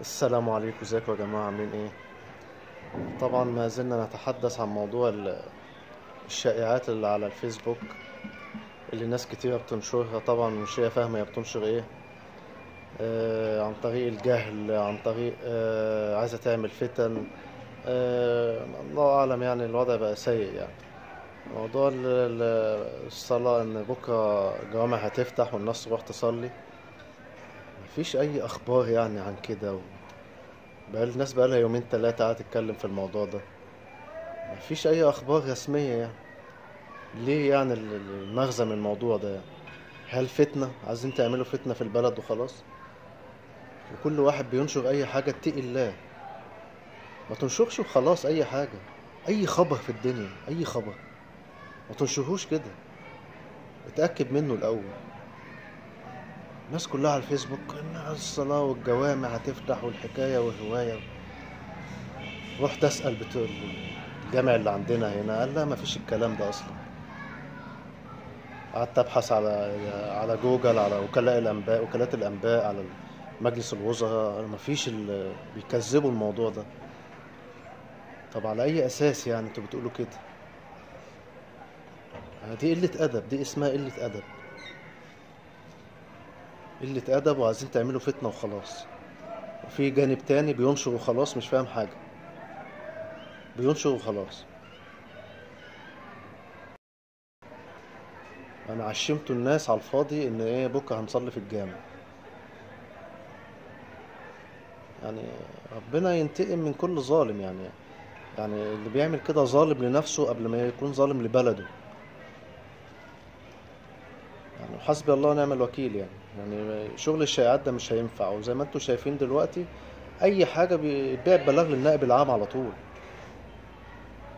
السلام عليكم ازيكم يا جماعة؟ عاملين إيه؟ طبعا ما زلنا نتحدث عن موضوع ال- الشائعات اللي على الفيسبوك اللي ناس كتيرة بتنشرها. طبعا مش هي فاهمة هي بتنشر إيه؟ آه عن طريق الجهل عن طريق آه عايزة تعمل فتن. آه الله أعلم يعني الوضع بقى سيء يعني. موضوع ال- ال- الصلاة إن بكرة جوامع هتفتح والناس تروح تصلي. مفيش أي أخبار يعني عن كده؟ بقى الناس بقى لها يومين تلاتة قاعدة تتكلم في الموضوع ده. مفيش أي أخبار رسمية يعني. ليه يعني ال- ال- المغزى من الموضوع ده يعني؟ هل فتنة؟ عايزين تعملوا فتنة في البلد وخلاص؟ وكل واحد بينشر أي حاجة اتقي الله. ما تنشرش وخلاص أي حاجة. أي خبر في الدنيا أي خبر. ما تنشرهوش كده. اتأكد منه الأول. الناس كلها على الفيسبوك إن الصلاة والجوامع هتفتح والحكاية والرواية رحت أسأل بتوع الجامع اللي عندنا هنا قال لا مفيش الكلام ده أصلا. قعدت أبحث على على جوجل على وكلاء الأنباء وكالات الأنباء على مجلس الوزراء. مفيش ال... بيكذبوا الموضوع ده. طب على أي أساس يعني أنتوا بتقولوا كده؟ دي قلة أدب دي اسمها قلة أدب. قلة أدب وعايزين تعملوا فتنة وخلاص. وفي جانب تاني بينشر وخلاص مش فاهم حاجة. بينشر وخلاص. أنا عشمت الناس على الفاضي إن إيه بكرة هنصلي في الجامع. يعني ربنا ينتقم من كل ظالم يعني. يعني اللي بيعمل كده ظالم لنفسه قبل ما يكون ظالم لبلده. يعني حسبي الله ونعم الوكيل يعني. يعني شغل الشائعات ده مش هينفع وزي ما أنتم شايفين دلوقتي أي حاجة بيتباع ببلاغ للنائب العام على طول.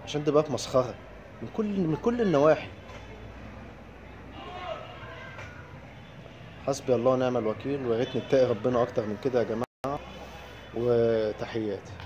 عشان تبقى في مسخرة. من كل من كل النواحي. حسبي الله ونعم الوكيل ويا ريت نتقي ربنا أكتر من كده يا جماعة. وتحياتي.